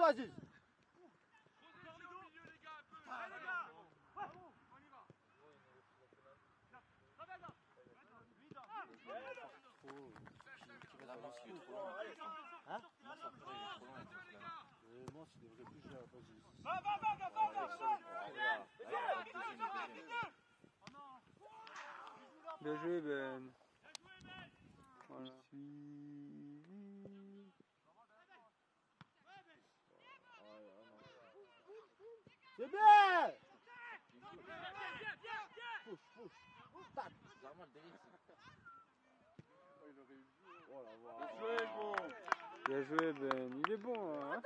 Toi, Aziz. Hein euh, Moi, je devrais plus jouer à la place de Va, va, va, va, va, va, va Bien joué, Ben. Voilà. Suivi. C'est bien la voix. Bien joué, Ben. Il est bon, hein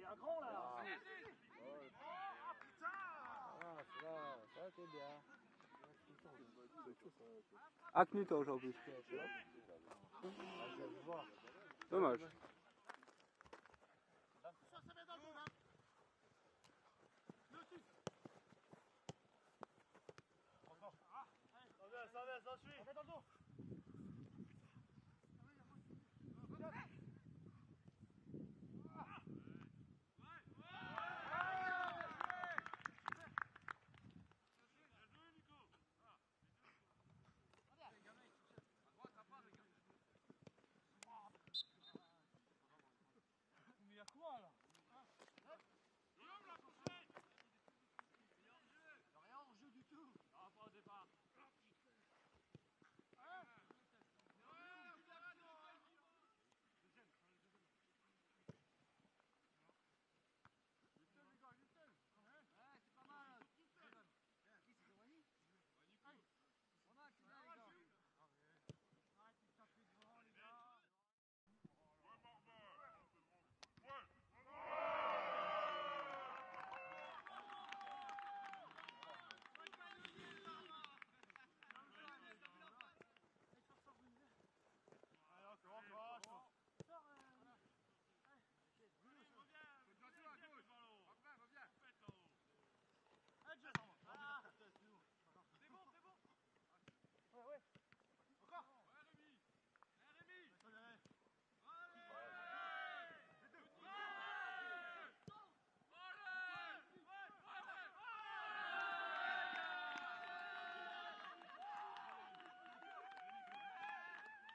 Il y a un grand là. Ah, ça va, ça va, t'es bien. À Knut aujourd'hui. Ah. Dommage. Ça vient, ça vient, ça suit